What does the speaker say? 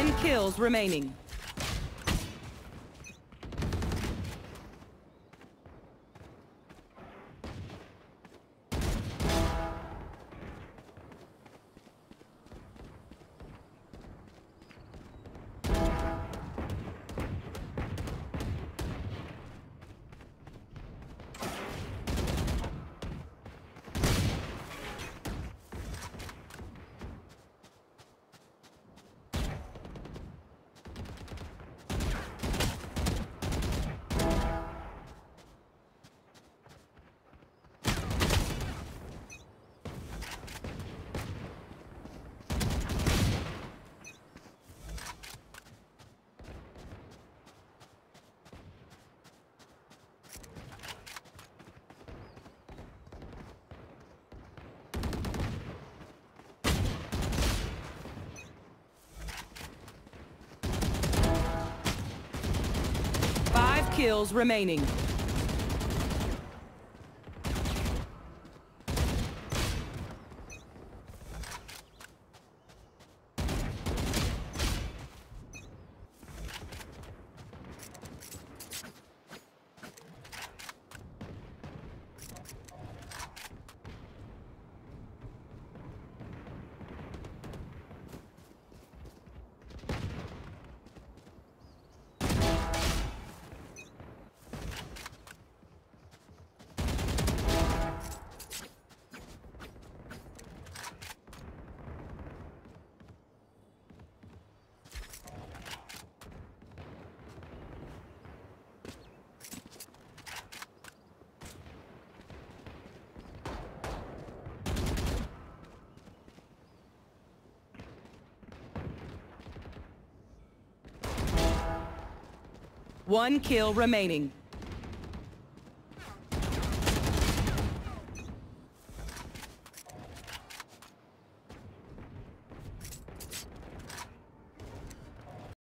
Ten kills remaining. Kills remaining. One kill remaining.